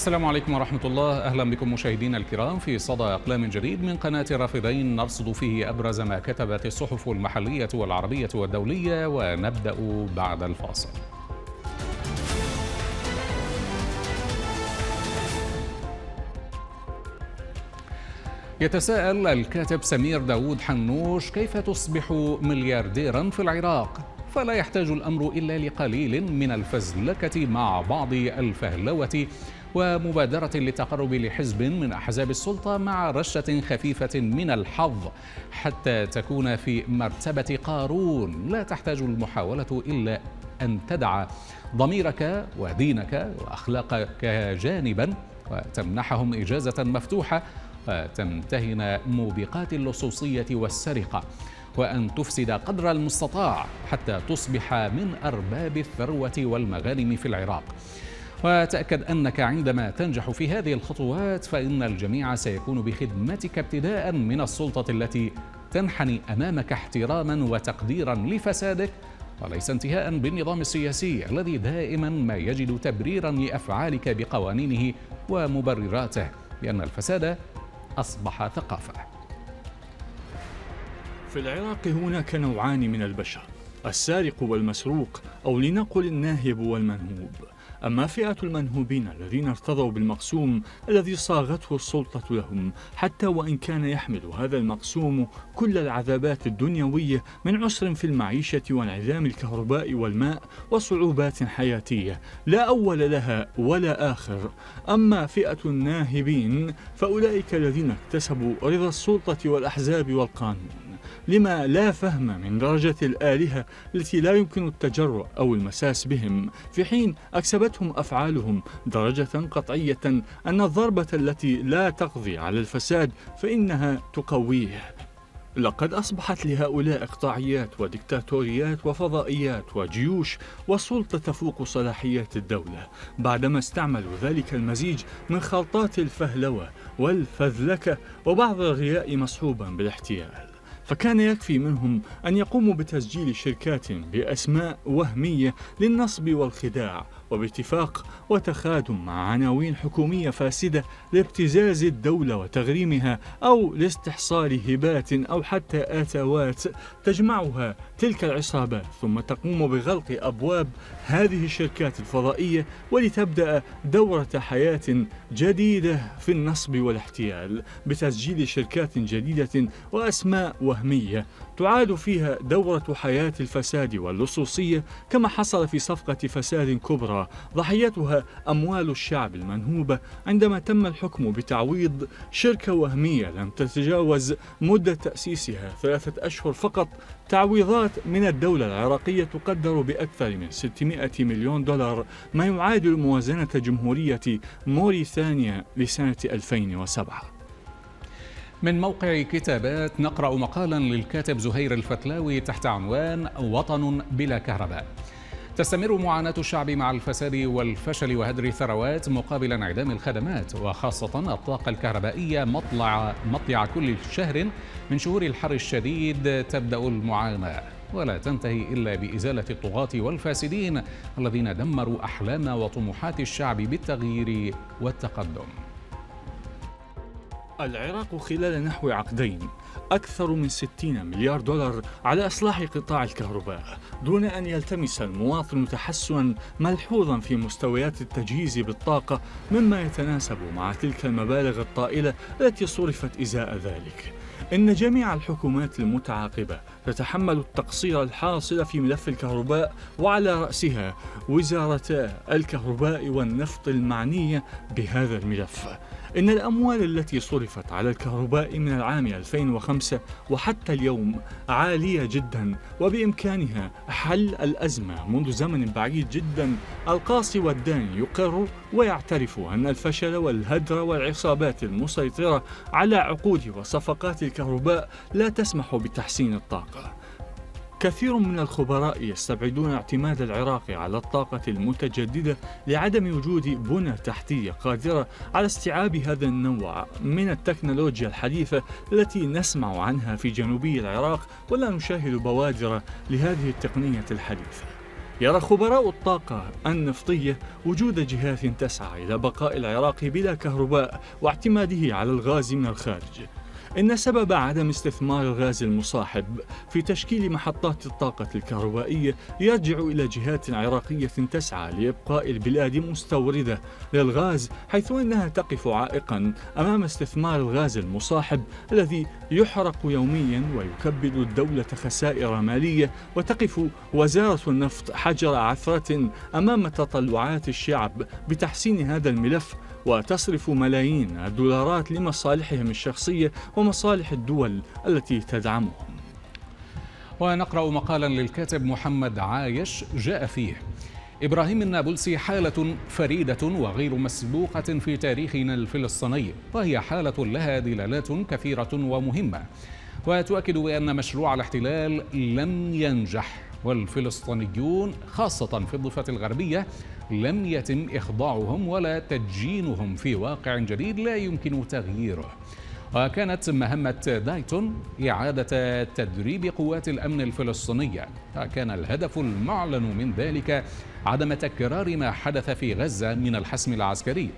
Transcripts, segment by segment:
السلام عليكم ورحمة الله. أهلا بكم مشاهدينا الكرام في صدى أقلام جديد من قناة رافدين نرصد فيه أبرز ما كتبت الصحف المحلية والعربية والدولية ونبدأ بعد الفاصل. يتساءل الكاتب سمير داود حنوش كيف تصبح مليارديرا في العراق؟ فلا يحتاج الأمر إلا لقليل من الفزلكة مع بعض الفهلوة. ومبادرة للتقرب لحزب من أحزاب السلطة مع رشة خفيفة من الحظ حتى تكون في مرتبة قارون. لا تحتاج المحاولة إلا أن تدع ضميرك ودينك وأخلاقك جانبا وتمنحهم إجازة مفتوحة وتمتهن موبقات اللصوصية والسرقة وأن تفسد قدر المستطاع حتى تصبح من أرباب الثروة والمغانم في العراق. وتأكد أنك عندما تنجح في هذه الخطوات فإن الجميع سيكون بخدمتك ابتداء من السلطة التي تنحني أمامك احتراما وتقديرا لفسادك وليس انتهاء بالنظام السياسي الذي دائما ما يجد تبريرا لأفعالك بقوانينه ومبرراته لأن الفساد أصبح ثقافة. في العراق هناك نوعان من البشر السارق والمسروق أو لنقل الناهب والمنهوب. أما فئة المنهوبين الذين ارتضوا بالمقسوم الذي صاغته السلطة لهم حتى وإن كان يحمل هذا المقسوم كل العذابات الدنيوية من عسر في المعيشة وانعدام الكهرباء والماء وصعوبات حياتية. لا أول لها ولا آخر. أما فئة الناهبين فأولئك الذين اكتسبوا رضا السلطة والأحزاب والقانون. لما لا فهم من درجة الآلهة التي لا يمكن التجرؤ أو المساس بهم في حين أكسبتهم أفعالهم درجة قطعية أن الضربة التي لا تقضي على الفساد فإنها تقويه. لقد أصبحت لهؤلاء إقطاعيات وديكتاتوريات وفضائيات وجيوش وسلطة تفوق صلاحيات الدولة. بعدما استعملوا ذلك المزيج من خلطات الفهلوة والفذلكة وبعض الغياء مصحوبا بالاحتيال. فكان يكفي منهم أن يقوموا بتسجيل شركات بأسماء وهمية للنصب والخداع وباتفاق وتخادم مع عناوين حكومية فاسدة لابتزاز الدولة وتغريمها أو لاستحصال هبات أو حتى آتاوات تجمعها تلك العصابات ثم تقوم بغلق أبواب هذه الشركات الفضائية ولتبدأ دورة حياة جديدة في النصب والاحتيال بتسجيل شركات جديدة وأسماء وهمية. تعاد فيها دورة حياة الفساد واللصوصية كما حصل في صفقة فساد كبرى ضحيتها أموال الشعب المنهوبة عندما تم الحكم بتعويض شركة وهمية لم تتجاوز مدة تأسيسها ثلاثة أشهر فقط. تعويضات من الدولة العراقية تقدر بأكثر من 600 مليون دولار ما يعادل موازنة جمهورية موريتانيا لسنة 2007 من موقع كتابات نقرأ مقالا للكاتب زهير الفتلاوي تحت عنوان وطن بلا كهرباء. تستمر معاناة الشعب مع الفساد والفشل وهدر الثروات مقابل انعدام الخدمات وخاصة الطاقة الكهربائية مطلع مطلع كل شهر من شهور الحر الشديد تبدأ المعاناة. ولا تنتهي إلا بإزالة الطغاة والفاسدين الذين دمروا أحلام وطموحات الشعب بالتغيير والتقدم. العراق خلال نحو عقدين. أكثر من 60 مليار دولار على إصلاح قطاع الكهرباء دون أن يلتمس المواطن تحسنا ملحوظا في مستويات التجهيز بالطاقة مما يتناسب مع تلك المبالغ الطائلة التي صرفت إزاء ذلك. إن جميع الحكومات المتعاقبة تتحمل التقصير الحاصل في ملف الكهرباء وعلى رأسها وزارتا الكهرباء والنفط المعنية بهذا الملف. إن الأموال التي صرفت على الكهرباء من العام 2005 وحتى اليوم عالية جدا وبإمكانها حل الأزمة منذ زمن بعيد جدا. القاصي والداني يقر ويعترف أن الفشل والهدر والعصابات المسيطرة على عقود وصفقات الكهرباء لا تسمح بتحسين الطاقة. كثير من الخبراء يستبعدون اعتماد العراق على الطاقة المتجددة لعدم وجود بنى تحتية قادرة على استيعاب هذا النوع من التكنولوجيا الحديثة التي نسمع عنها في جنوبي العراق ولا نشاهد بوادر لهذه التقنية الحديثة. يرى خبراء الطاقة النفطية وجود جهات تسعى إلى بقاء العراق بلا كهرباء واعتماده على الغاز من الخارج إن سبب عدم استثمار الغاز المصاحب في تشكيل محطات الطاقة الكهربائية يرجع إلى جهات عراقية تسعى لإبقاء البلاد مستوردة للغاز حيث إنها تقف عائقا أمام استثمار الغاز المصاحب الذي يحرق يوميا ويكبد الدولة خسائر مالية وتقف وزارة النفط حجر عثرة أمام تطلعات الشعب بتحسين هذا الملف وتصرف ملايين الدولارات لمصالحهم الشخصية ومصالح الدول التي تدعمهم. ونقرأ مقالا للكاتب محمد عايش جاء فيه. إبراهيم النابلسي حالة فريدة وغير مسبوقة في تاريخنا الفلسطيني وهي حالة لها دلالات كثيرة ومهمة. وتؤكد بأن مشروع الاحتلال لم ينجح والفلسطينيون خاصة في الضفة الغربية لم يتم إخضاعهم ولا تدجينهم في واقع جديد لا يمكن تغييره. وكانت مهمة دايتون إعادة تدريب قوات الأمن الفلسطينية. كان الهدف المعلن من ذلك عدم تكرار ما حدث في غزة من الحسم العسكري.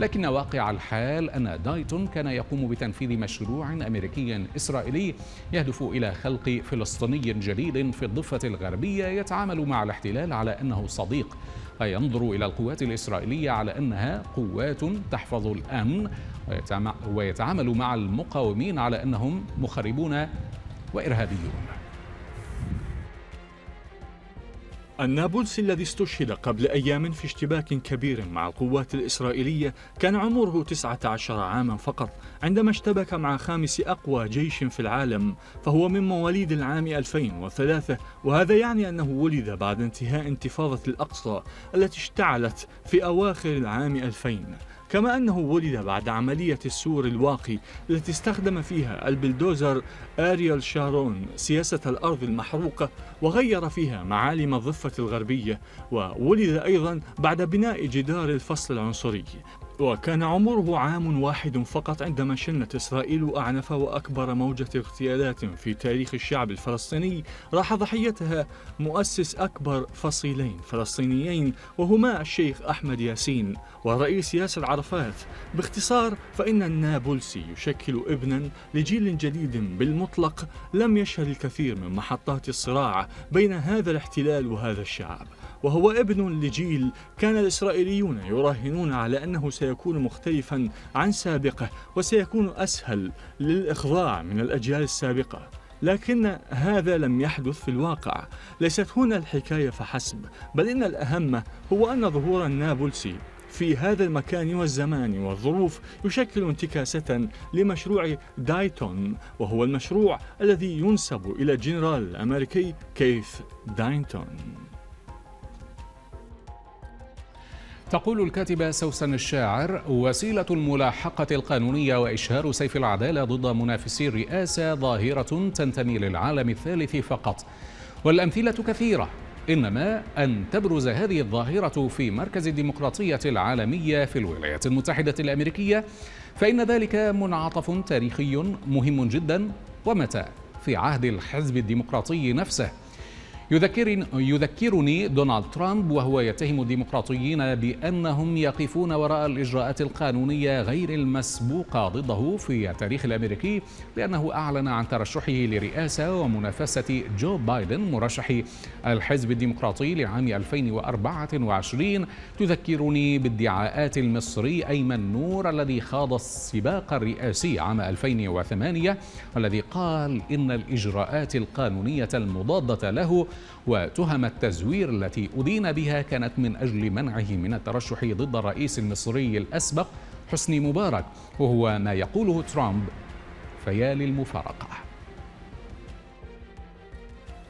لكن واقع الحال أن دايتون كان يقوم بتنفيذ مشروع أمريكي إسرائيلي يهدف إلى خلق فلسطيني جديد في الضفة الغربية يتعامل مع الاحتلال على أنه صديق ينظر إلى القوات الإسرائيلية على أنها قوات تحفظ الأمن ويتعامل مع المقاومين على أنهم مخربون وإرهابيون. النابلسي الذي استشهد قبل أيام في اشتباك كبير مع القوات الإسرائيلية كان عمره 19 عاما فقط عندما اشتبك مع خامس أقوى جيش في العالم فهو من مواليد العام 2003 وهذا يعني أنه ولد بعد انتهاء انتفاضة الأقصى التي اشتعلت في أواخر العام 2000 كما أنه ولد بعد عملية السور الواقي التي استخدم فيها البلدوزر آريال شارون سياسة الأرض المحروقة وغير فيها معالم الضفة الغربية وولد أيضا بعد بناء جدار الفصل العنصري. وكان عمره عام واحد فقط عندما شنت إسرائيل أعنف وأكبر موجة اغتيالات في تاريخ الشعب الفلسطيني راح ضحيتها مؤسس أكبر فصيلين فلسطينيين وهما الشيخ أحمد ياسين والرئيس ياسر عرفات. باختصار فإن النابلسي يشكل ابنا لجيل جديد بالمطلق لم يشهد الكثير من محطات الصراع بين هذا الاحتلال وهذا الشعب. وهو ابن لجيل. كان الإسرائيليون يراهنون على أنه سيكون مختلفا عن سابقه وسيكون أسهل للإخضاع من الأجيال السابقة. لكن هذا لم يحدث في الواقع. ليست هنا الحكاية فحسب بل إن الأهم هو أن ظهور النابلسي في هذا المكان والزمان والظروف يشكل انتكاسة لمشروع دايتون وهو المشروع الذي ينسب إلى الجنرال الأمريكي كيث دايتون تقول الكاتبة سوسن الشاعر وسيلة الملاحقة القانونية وإشهار سيف العدالة ضد منافسي الرئاسة ظاهرة تنتمي للعالم الثالث فقط. والأمثلة كثيرة إنما أن تبرز هذه الظاهرة في مركز الديمقراطية العالمية في الولايات المتحدة الأمريكية فإن ذلك منعطف تاريخي مهم جدا ومتى؟ في عهد الحزب الديمقراطي نفسه. يذكرني, يذكرني دونالد ترامب وهو يتهم الديمقراطيين بأنهم يقفون وراء الإجراءات القانونية غير المسبوقة ضده في التاريخ الأمريكي لأنه أعلن عن ترشحه لرئاسة ومنافسة جو بايدن مرشح الحزب الديمقراطي لعام 2024 تذكرني بادعاءات المصري أيمن نور الذي خاض السباق الرئاسي عام 2008 والذي قال إن الإجراءات القانونية المضادة له وتهم التزوير التي أدين بها كانت من أجل منعه من الترشح ضد الرئيس المصري الأسبق حسني مبارك وهو ما يقوله ترامب فيا للمفارقة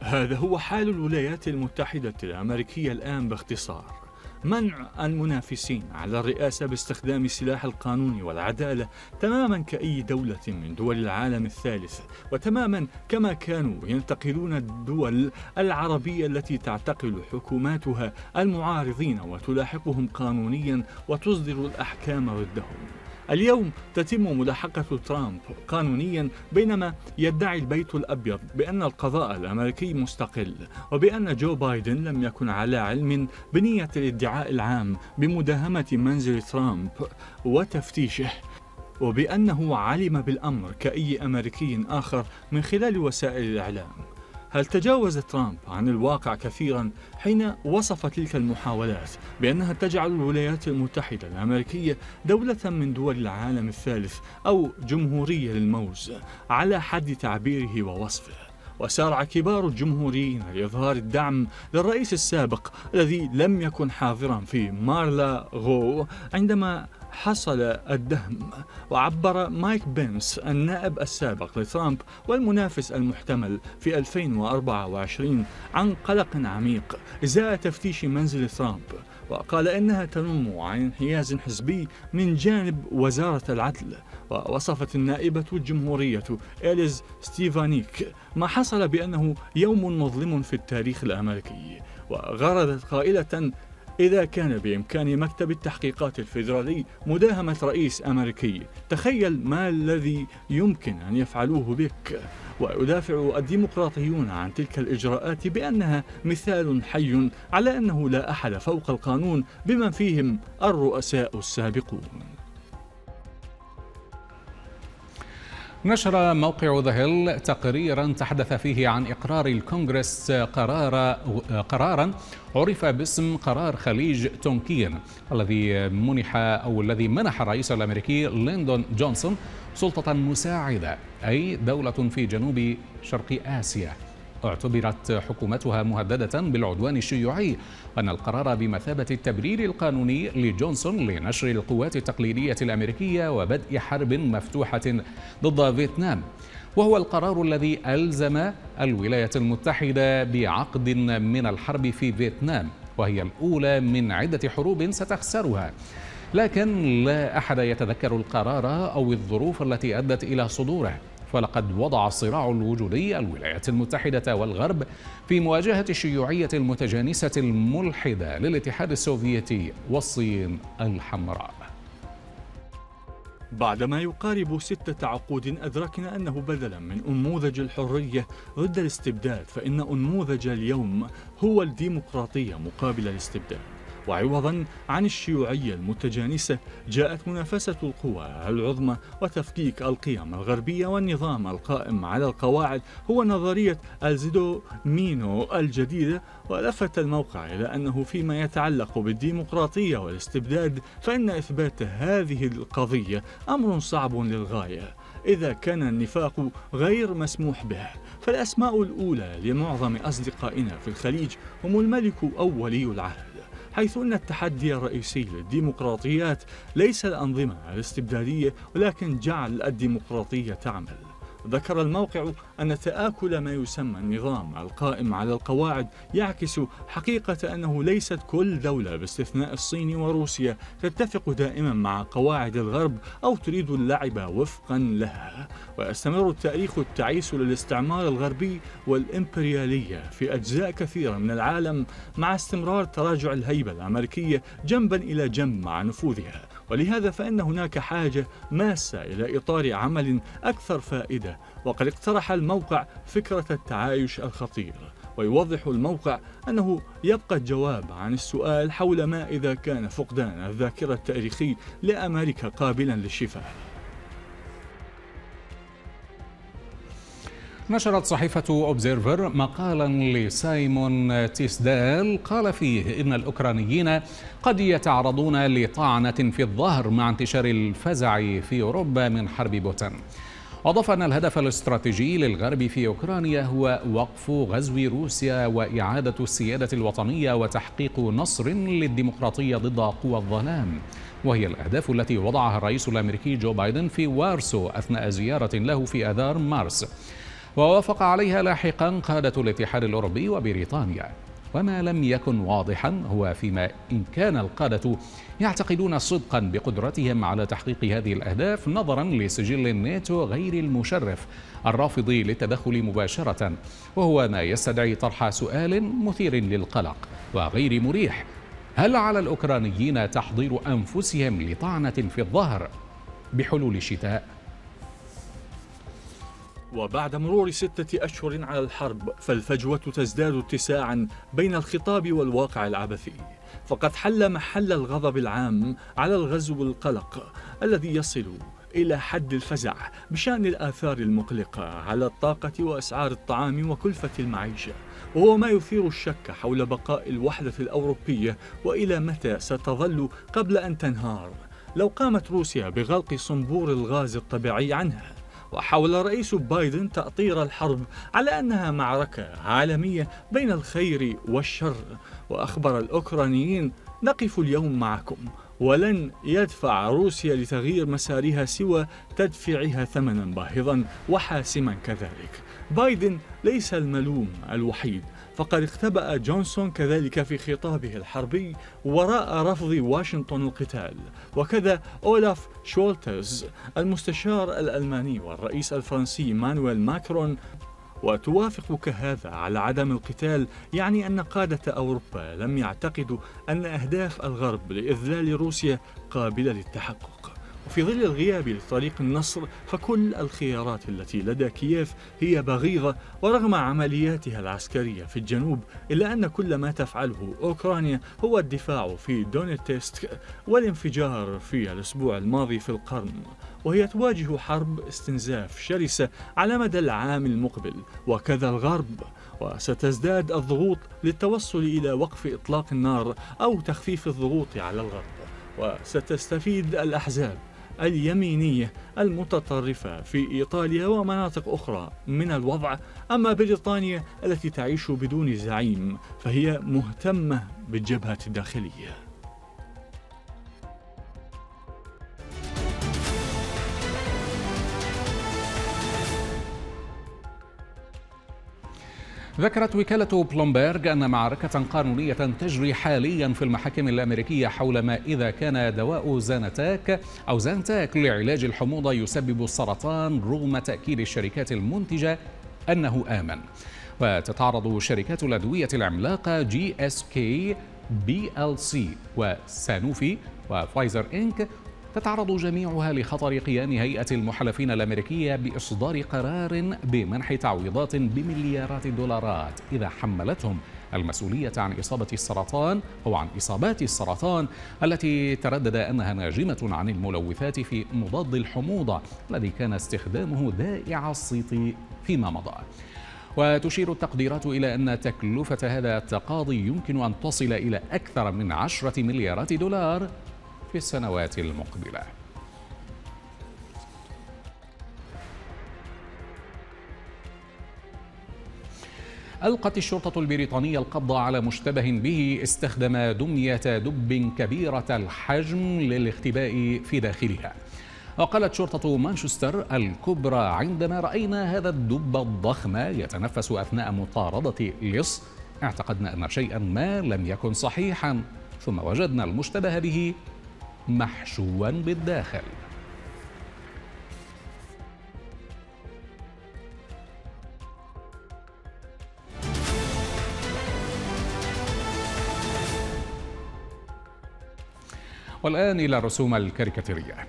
هذا هو حال الولايات المتحدة الأمريكية الآن باختصار. منع المنافسين على الرئاسة باستخدام سلاح القانون والعدالة تماما كأي دولة من دول العالم الثالث وتماما كما كانوا ينتقلون الدول العربية التي تعتقل حكوماتها المعارضين وتلاحقهم قانونيا وتصدر الأحكام ضدهم. اليوم تتم ملاحقة ترامب قانونيا بينما يدعي البيت الأبيض بأن القضاء الأمريكي مستقل وبأن جو بايدن لم يكن على علم بنية الادعاء العام بمداهمة منزل ترامب وتفتيشه وبأنه علم بالأمر كأي أمريكي آخر من خلال وسائل الإعلام. هل تجاوز ترامب عن الواقع كثيرا حين وصف تلك المحاولات بأنها تجعل الولايات المتحدة الأمريكية دولة من دول العالم الثالث أو جمهورية للموز على حد تعبيره ووصفه؟ وسارع كبار الجمهوريين لإظهار الدعم للرئيس السابق الذي لم يكن حاضرا في مارلا غو عندما حصل الدهم وعبر مايك بنس النائب السابق لترامب والمنافس المحتمل في 2024 عن قلق عميق إزاء تفتيش منزل ترامب وقال إنها تنم عن انحياز حزبي من جانب وزارة العدل ووصفت النائبة الجمهورية إليز ستيفانيك ما حصل بأنه يوم مظلم في التاريخ الأمريكي وغردت قائلة إذا كان بإمكان مكتب التحقيقات الفيدرالي مداهمة رئيس أمريكي تخيل ما الذي يمكن أن يفعلوه بك. ويدافع الديمقراطيون عن تلك الإجراءات بأنها مثال حي على أنه لا أحد فوق القانون بمن فيهم الرؤساء السابقون. نشر موقع ذا هيل تقريرا تحدث فيه عن إقرار الكونغرس قرار قرارا عرف باسم قرار خليج تونكين الذي منح أو الذي منح الرئيس الأمريكي ليندون جونسون سلطة مساعدة أي دولة في جنوب شرق آسيا. اعتبرت حكومتها مهددة بالعدوان الشيوعي وأن القرار بمثابة التبرير القانوني لجونسون لنشر القوات التقليدية الأمريكية وبدء حرب مفتوحة ضد فيتنام. وهو القرار الذي ألزم الولايات المتحدة بعقد من الحرب في فيتنام وهي الأولى من عدة حروب ستخسرها. لكن لا أحد يتذكر القرار أو الظروف التي أدت إلى صدوره. فلقد وضع الصراع الوجودي الولايات المتحدة والغرب في مواجهة الشيوعية المتجانسة الملحدة للاتحاد السوفيتي والصين الحمراء. بعدما يقارب ستة عقود أدركنا أنه بدلا من أنموذج الحرية ضد الاستبداد فإن أنموذج اليوم هو الديمقراطية مقابل الاستبداد. وعوضا عن الشيوعية المتجانسة جاءت منافسة القوى العظمى وتفكيك القيم الغربية والنظام القائم على القواعد هو نظرية الزيدو مينو الجديدة ولفت الموقع إلى أنه فيما يتعلق بالديمقراطية والاستبداد فإن إثبات هذه القضية أمر صعب للغاية. إذا كان النفاق غير مسموح به فالأسماء الأولى لمعظم أصدقائنا في الخليج هم الملك أو ولي العهد. حيث أن التحدي الرئيسي للديمقراطيات ليس الأنظمة الاستبدادية ولكن جعل الديمقراطية تعمل ذكر الموقع أن تآكل ما يسمى النظام. القائم على القواعد يعكس حقيقة أنه ليست كل دولة باستثناء الصين وروسيا تتفق دائما مع قواعد الغرب أو تريد اللعب وفقا لها. ويستمر التاريخ التعيس للاستعمار الغربي والإمبريالية في أجزاء كثيرة من العالم مع استمرار تراجع الهيبة الأمريكية جنبا إلى جنب مع نفوذها. ولهذا فإن هناك حاجة ماسة إلى إطار عمل أكثر فائدة وقد اقترح الموقع فكرة التعايش الخطير ويوضح الموقع أنه يبقى الجواب عن السؤال حول ما إذا كان فقدان الذاكرة التاريخي لأمريكا قابلا للشفاء. نشرت صحيفة أوبزيرفر مقالا لسايمون تيسدال قال فيه إن الأوكرانيين قد يتعرضون لطعنة في الظهر مع انتشار الفزع في أوروبا من حرب بوتين أضاف أن الهدف الاستراتيجي للغرب في أوكرانيا هو وقف غزو روسيا وإعادة السيادة الوطنية وتحقيق نصر للديمقراطية ضد قوى الظلام. وهي الأهداف التي وضعها الرئيس الأمريكي جو بايدن في وارسو أثناء زيارة له في آذار مارس. ووافق عليها لاحقا قادة الاتحاد الأوروبي وبريطانيا. وما لم يكن واضحا هو فيما إن كان القادة يعتقدون صدقا بقدرتهم على تحقيق هذه الأهداف نظرا لسجل الناتو غير المشرف الرافض للتدخل مباشرة وهو ما يستدعي طرح سؤال مثير للقلق وغير مريح. هل على الأوكرانيين تحضير أنفسهم لطعنة في الظهر بحلول الشتاء؟ وبعد مرور ستة أشهر على الحرب فالفجوة تزداد اتساعا بين الخطاب والواقع العبثي. فقد حل محل الغضب العام على الغزو والقلق الذي يصل إلى حد الفزع بشأن الآثار المقلقة على الطاقة وأسعار الطعام وكلفة المعيشة. وهو ما يثير الشك حول بقاء الوحدة الأوروبية وإلى متى ستظل قبل أن تنهار. لو قامت روسيا بغلق صنبور الغاز الطبيعي عنها وحاول رئيس بايدن تأطير الحرب على أنها معركة عالمية بين الخير والشر. وأخبر الأوكرانيين نقف اليوم معكم. ولن يدفع روسيا لتغيير مسارها سوى تدفيعها ثمنا باهظا وحاسما كذلك. بايدن ليس الملوم الوحيد. فقد اختبأ جونسون كذلك في خطابه الحربي وراء رفض واشنطن القتال. وكذا أولاف شولتز المستشار الألماني والرئيس الفرنسي مانويل ماكرون وتوافق هذا على عدم القتال يعني أن قادة أوروبا لم يعتقدوا أن أهداف الغرب لإذلال روسيا قابلة للتحقق. وفي ظل الغياب لطريق النصر فكل الخيارات التي لدى كييف هي بغيضة ورغم عملياتها العسكرية في الجنوب إلا أن كل ما تفعله أوكرانيا هو الدفاع في دونيتسك والانفجار في الأسبوع الماضي في القرن. وهي تواجه حرب استنزاف شرسة على مدى العام المقبل وكذا الغرب. وستزداد الضغوط للتوصل إلى وقف إطلاق النار أو تخفيف الضغوط على الغرب. وستستفيد الأحزاب. اليمينية المتطرفة في إيطاليا ومناطق أخرى من الوضع. أما بريطانيا التي تعيش بدون زعيم فهي مهتمة بالجبهة الداخلية. ذكرت وكالة بلومبيرغ أن معركة قانونية تجري حاليا في المحاكم الأمريكية حول ما إذا كان دواء زانتاك أو زانتاك لعلاج الحموضة يسبب السرطان رغم تأكيد الشركات المنتجة أنه آمن. وتتعرض شركات الأدوية العملاقة جي إس كي بي إل سي وسانوفي وفايزر Inc تتعرض جميعها لخطر قيام هيئة المحلفين الأمريكية بإصدار قرار بمنح تعويضات بمليارات الدولارات إذا حملتهم المسؤولية عن إصابة السرطان أو عن إصابات السرطان التي تردد أنها ناجمة عن الملوثات في مضاد الحموضة الذي كان استخدامه دائع الصيت فيما مضى. وتشير التقديرات إلى أن تكلفة هذا التقاضي يمكن أن تصل إلى أكثر من عشرة مليارات دولار في السنوات المقبلة. ألقت الشرطة البريطانية القبض على مشتبه به استخدم دمية دب كبيرة الحجم للاختباء في داخلها. وقالت شرطة مانشستر الكبرى عندما رأينا هذا الدب الضخم يتنفس أثناء مطاردة لص اعتقدنا أن شيئا ما لم يكن صحيحا ثم وجدنا المشتبه به محشوا بالداخل. والآن إلى الرسوم الكاريكاتيرية.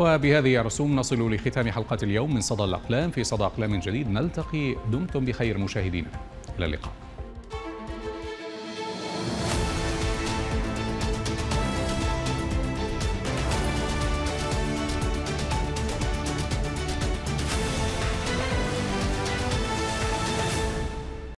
وبهذه الرسوم نصل لختام حلقة اليوم من صدى الأقلام. في صدى أقلام جديد نلتقي دمتم بخير مشاهدينا. إلى اللقاء.